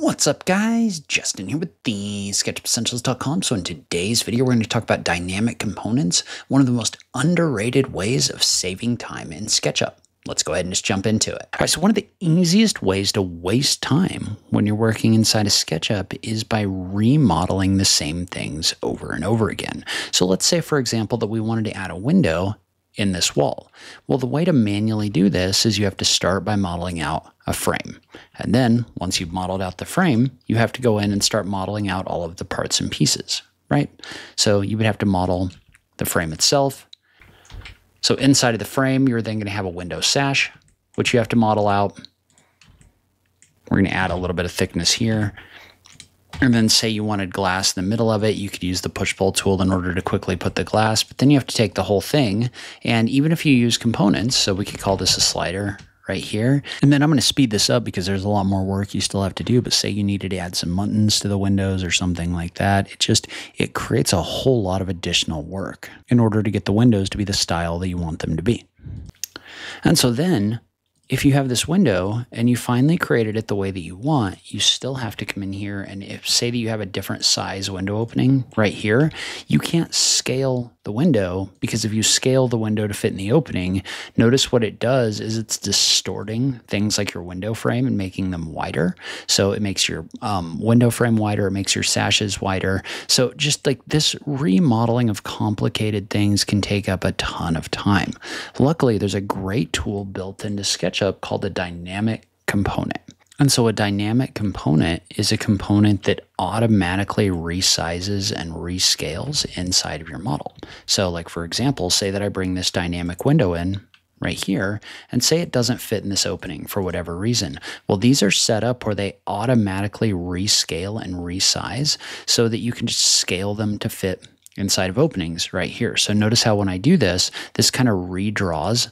What's up guys? Justin here with the SketchUpEssentials.com. So in today's video, we're going to talk about dynamic components, one of the most underrated ways of saving time in SketchUp. Let's go ahead and just jump into it. All right, so one of the easiest ways to waste time when you're working inside of SketchUp is by remodeling the same things over and over again. So let's say, for example, that we wanted to add a window in this wall. Well, the way to manually do this is you have to start by modeling out a frame. And then once you've modeled out the frame, you have to go in and start modeling out all of the parts and pieces, right? So you would have to model the frame itself. So inside of the frame, you're then going to have a window sash, which you have to model out. We're going to add a little bit of thickness here. And then say you wanted glass in the middle of it, you could use the push pull tool in order to quickly put the glass, but then you have to take the whole thing. And even if you use components, so we could call this a slider right here. And then I'm going to speed this up because there's a lot more work you still have to do, but say you needed to add some muntins to the windows or something like that. It just, it creates a whole lot of additional work in order to get the windows to be the style that you want them to be. And so then if you have this window and you finally created it the way that you want, you still have to come in here and if say that you have a different size window opening right here, you can't scale the window because if you scale the window to fit in the opening, notice what it does is it's distorting things like your window frame and making them wider. So it makes your um, window frame wider, it makes your sashes wider. So just like this remodeling of complicated things can take up a ton of time. Luckily, there's a great tool built into SketchUp called a dynamic component. And so a dynamic component is a component that automatically resizes and rescales inside of your model. So like for example, say that I bring this dynamic window in right here and say it doesn't fit in this opening for whatever reason. Well, these are set up where they automatically rescale and resize so that you can just scale them to fit inside of openings right here. So notice how when I do this, this kind of redraws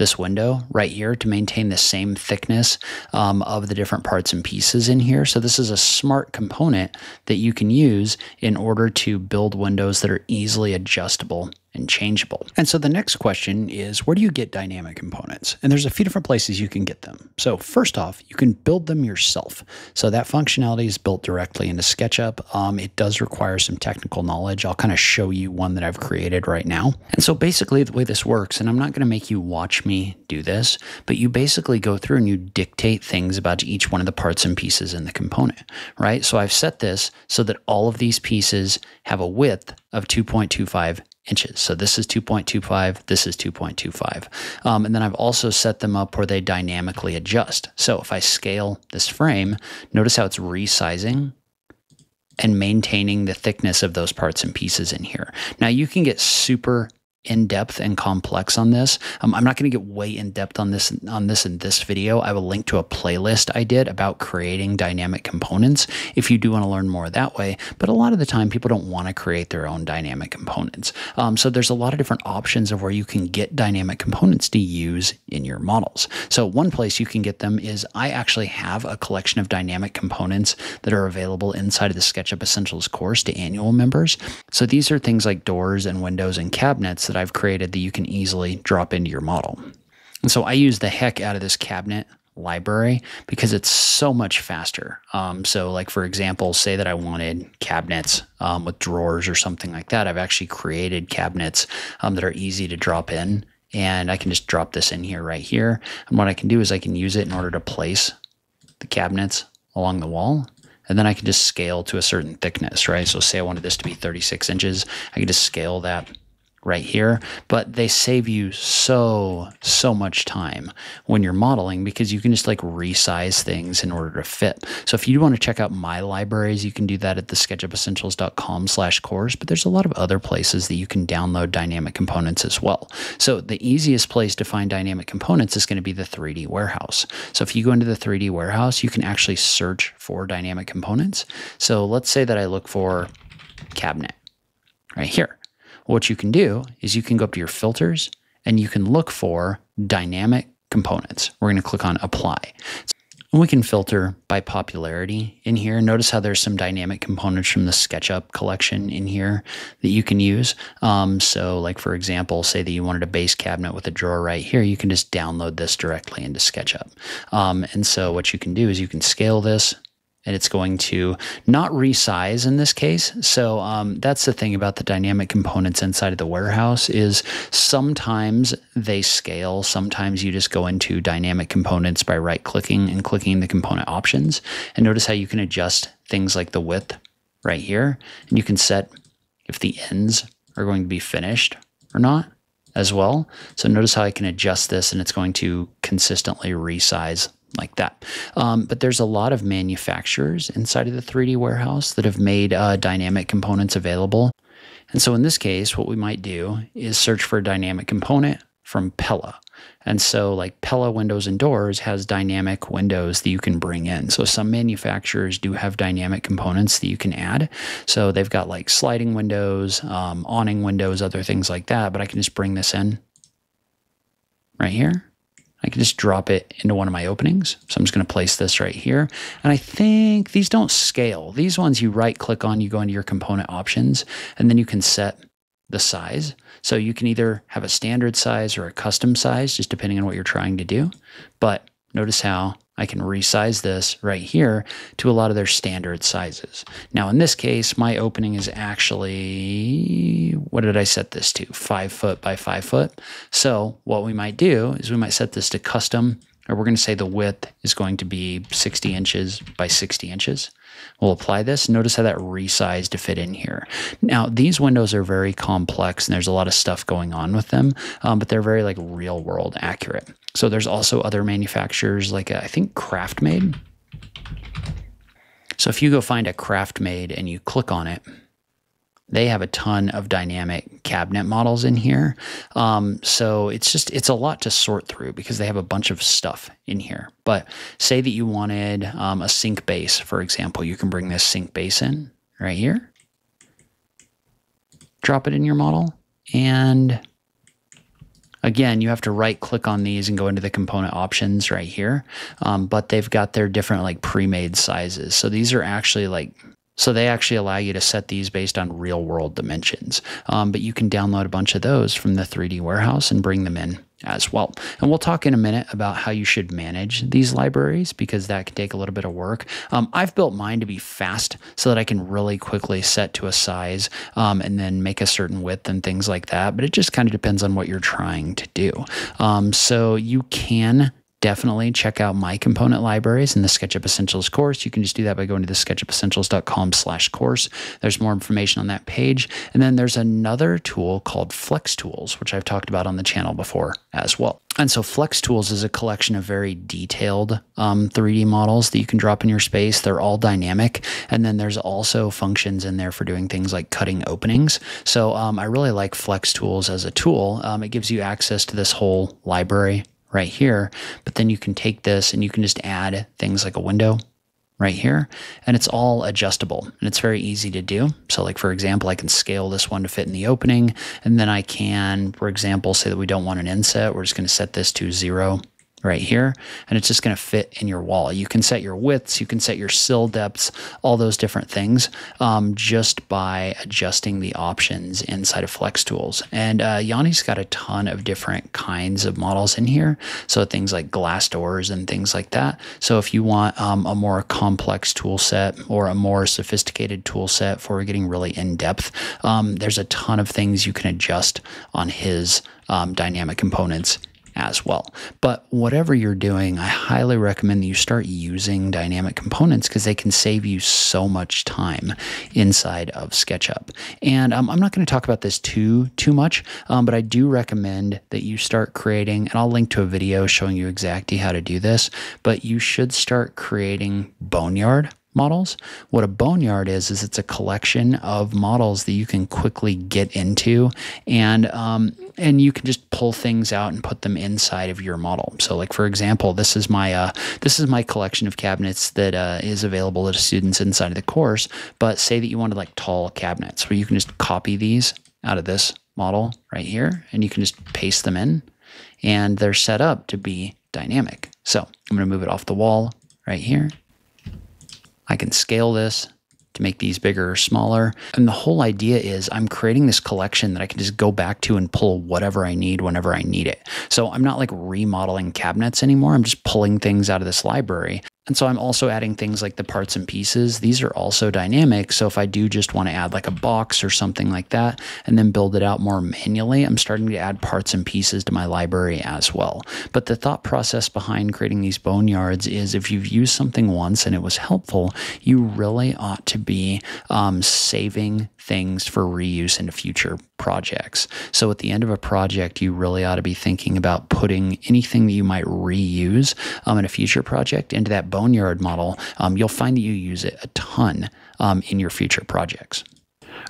this window right here to maintain the same thickness um, of the different parts and pieces in here. So this is a smart component that you can use in order to build windows that are easily adjustable and changeable. And so the next question is where do you get dynamic components? And there's a few different places you can get them. So first off, you can build them yourself. So that functionality is built directly into SketchUp. Um, it does require some technical knowledge. I'll kind of show you one that I've created right now. And so basically the way this works, and I'm not going to make you watch me do this, but you basically go through and you dictate things about each one of the parts and pieces in the component, right? So I've set this so that all of these pieces have a width of 2.25 inches. So this is 2.25, this is 2.25. Um, and then I've also set them up where they dynamically adjust. So if I scale this frame, notice how it's resizing and maintaining the thickness of those parts and pieces in here. Now you can get super in depth and complex on this. Um, I'm not going to get way in depth on this on this in this video. I will link to a playlist I did about creating dynamic components if you do want to learn more that way. But a lot of the time, people don't want to create their own dynamic components. Um, so there's a lot of different options of where you can get dynamic components to use in your models. So one place you can get them is I actually have a collection of dynamic components that are available inside of the SketchUp Essentials course to annual members. So these are things like doors and windows and cabinets that I've created that you can easily drop into your model. And so I use the heck out of this cabinet library because it's so much faster. Um, so, like for example, say that I wanted cabinets um, with drawers or something like that. I've actually created cabinets um, that are easy to drop in, and I can just drop this in here right here. And what I can do is I can use it in order to place the cabinets along the wall. And then I can just scale to a certain thickness, right? So say I wanted this to be 36 inches, I can just scale that right here, but they save you so, so much time when you're modeling because you can just like resize things in order to fit. So if you want to check out my libraries, you can do that at the sketchupessentials.com slash course, but there's a lot of other places that you can download dynamic components as well. So the easiest place to find dynamic components is going to be the 3D warehouse. So if you go into the 3D warehouse, you can actually search for dynamic components. So let's say that I look for cabinet right here what you can do is you can go up to your filters and you can look for dynamic components. We're going to click on apply. And we can filter by popularity in here. Notice how there's some dynamic components from the SketchUp collection in here that you can use. Um, so like for example, say that you wanted a base cabinet with a drawer right here, you can just download this directly into SketchUp. Um, and so what you can do is you can scale this and it's going to not resize in this case. So um, that's the thing about the dynamic components inside of the warehouse is sometimes they scale. Sometimes you just go into dynamic components by right clicking and clicking the component options. And notice how you can adjust things like the width right here. And you can set if the ends are going to be finished or not as well. So notice how I can adjust this and it's going to consistently resize like that. Um, but there's a lot of manufacturers inside of the 3D warehouse that have made uh, dynamic components available. And so in this case, what we might do is search for a dynamic component from Pella. And so, like Pella Windows and Doors has dynamic windows that you can bring in. So, some manufacturers do have dynamic components that you can add. So, they've got like sliding windows, um, awning windows, other things like that. But I can just bring this in right here. I can just drop it into one of my openings. So I'm just going to place this right here. And I think these don't scale. These ones you right click on, you go into your component options, and then you can set the size. So you can either have a standard size or a custom size, just depending on what you're trying to do. But notice how I can resize this right here to a lot of their standard sizes. Now in this case, my opening is actually, what did I set this to? Five foot by five foot. So what we might do is we might set this to custom or we're going to say the width is going to be 60 inches by 60 inches. We'll apply this. Notice how that resized to fit in here. Now, these windows are very complex and there's a lot of stuff going on with them, um, but they're very like real world accurate. So there's also other manufacturers like uh, I think Craftmade. So if you go find a Craftmade and you click on it, they have a ton of dynamic cabinet models in here. Um, so it's just, it's a lot to sort through because they have a bunch of stuff in here. But say that you wanted um, a sink base, for example, you can bring this sink base in right here, drop it in your model, and Again, you have to right click on these and go into the component options right here. Um, but they've got their different like pre-made sizes. So these are actually like so they actually allow you to set these based on real world dimensions. Um, but you can download a bunch of those from the 3D warehouse and bring them in as well. And we'll talk in a minute about how you should manage these libraries because that can take a little bit of work. Um, I've built mine to be fast so that I can really quickly set to a size um, and then make a certain width and things like that. But it just kind of depends on what you're trying to do. Um, so you can definitely check out my component libraries in the SketchUp Essentials course. You can just do that by going to the sketchupessentials.com slash course. There's more information on that page. And then there's another tool called Flex Tools, which I've talked about on the channel before as well. And so Flex Tools is a collection of very detailed um, 3D models that you can drop in your space. They're all dynamic. And then there's also functions in there for doing things like cutting openings. So um, I really like Flex Tools as a tool. Um, it gives you access to this whole library right here. But then you can take this and you can just add things like a window right here and it's all adjustable and it's very easy to do. So like for example, I can scale this one to fit in the opening and then I can, for example, say that we don't want an inset. We're just going to set this to zero right here, and it's just going to fit in your wall. You can set your widths, you can set your sill depths, all those different things um, just by adjusting the options inside of Flex Tools. And uh, Yanni's got a ton of different kinds of models in here, so things like glass doors and things like that. So if you want um, a more complex tool set or a more sophisticated tool set for getting really in depth, um, there's a ton of things you can adjust on his um, dynamic components as well. But whatever you're doing, I highly recommend that you start using dynamic components because they can save you so much time inside of SketchUp. And um, I'm not going to talk about this too too much, um, but I do recommend that you start creating, and I'll link to a video showing you exactly how to do this, but you should start creating Boneyard models. What a boneyard is is it's a collection of models that you can quickly get into, and um, and you can just pull things out and put them inside of your model. So, like for example, this is my uh, this is my collection of cabinets that uh, is available to students inside of the course. But say that you wanted like tall cabinets, where you can just copy these out of this model right here, and you can just paste them in, and they're set up to be dynamic. So I'm going to move it off the wall right here can scale this to make these bigger or smaller. And the whole idea is I'm creating this collection that I can just go back to and pull whatever I need whenever I need it. So I'm not like remodeling cabinets anymore. I'm just pulling things out of this library And so I'm also adding things like the parts and pieces. These are also dynamic. So if I do just want to add like a box or something like that and then build it out more manually, I'm starting to add parts and pieces to my library as well. But the thought process behind creating these boneyards is if you've used something once and it was helpful, you really ought to be um, saving things for reuse in future projects. So at the end of a project, you really ought to be thinking about putting anything that you might reuse um, in a future project into that boneyard model. Um, you'll find that you use it a ton um, in your future projects.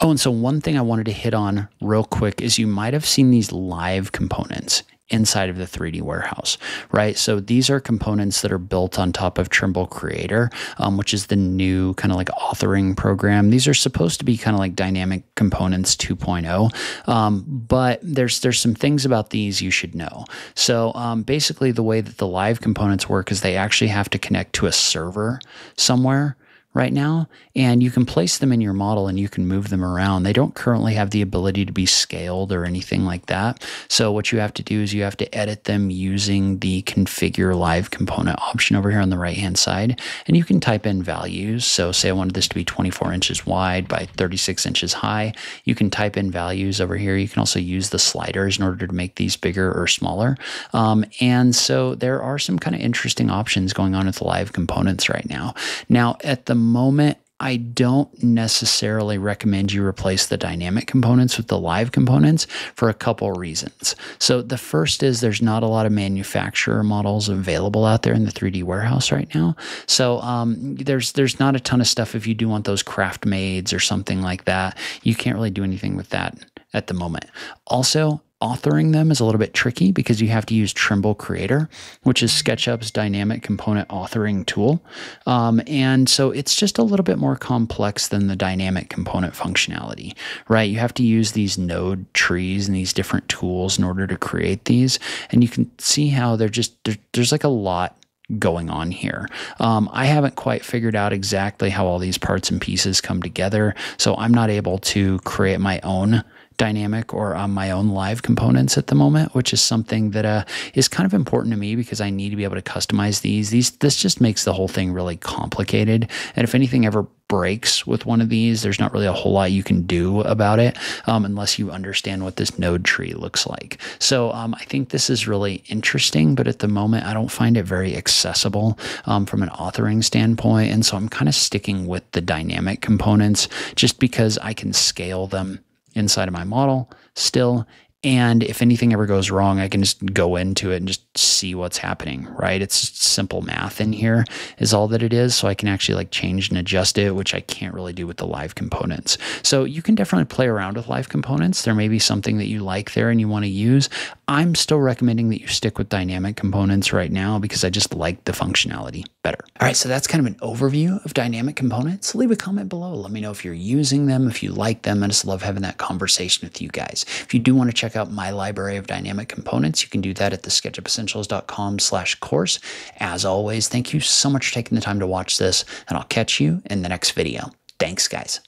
Oh, and so one thing I wanted to hit on real quick is you might have seen these live components inside of the 3D warehouse, right? So these are components that are built on top of Trimble Creator, um, which is the new kind of like authoring program. These are supposed to be kind of like dynamic components 2.0, um, but there's there's some things about these you should know. So um, basically, the way that the live components work is they actually have to connect to a server somewhere right now, and you can place them in your model and you can move them around. They don't currently have the ability to be scaled or anything like that. So what you have to do is you have to edit them using the configure live component option over here on the right hand side, and you can type in values. So say I wanted this to be 24 inches wide by 36 inches high. You can type in values over here. You can also use the sliders in order to make these bigger or smaller. Um, and so there are some kind of interesting options going on with live components right now. Now at the moment, I don't necessarily recommend you replace the dynamic components with the live components for a couple reasons. So the first is there's not a lot of manufacturer models available out there in the 3D warehouse right now. So um, there's there's not a ton of stuff if you do want those craft mades or something like that. You can't really do anything with that at the moment. Also, authoring them is a little bit tricky because you have to use Trimble Creator, which is SketchUp's dynamic component authoring tool. Um, and so it's just a little bit more complex than the dynamic component functionality, right? You have to use these node trees and these different tools in order to create these. And you can see how they're just, they're, there's like a lot going on here. Um, I haven't quite figured out exactly how all these parts and pieces come together, so I'm not able to create my own dynamic or on my own live components at the moment, which is something that uh, is kind of important to me because I need to be able to customize these. These this just makes the whole thing really complicated. And if anything ever breaks with one of these, there's not really a whole lot you can do about it um, unless you understand what this node tree looks like. So um, I think this is really interesting, but at the moment I don't find it very accessible um, from an authoring standpoint. And so I'm kind of sticking with the dynamic components just because I can scale them inside of my model still and if anything ever goes wrong, I can just go into it and just see what's happening, right? It's simple math in here is all that it is. So I can actually like change and adjust it, which I can't really do with the live components. So you can definitely play around with live components. There may be something that you like there and you want to use. I'm still recommending that you stick with dynamic components right now because I just like the functionality better. All right, so that's kind of an overview of dynamic components. Leave a comment below. Let me know if you're using them, if you like them. I just love having that conversation with you guys. If you do want to check check out my library of dynamic components, you can do that at the sketchupessentials.com slash course. As always, thank you so much for taking the time to watch this, and I'll catch you in the next video. Thanks, guys.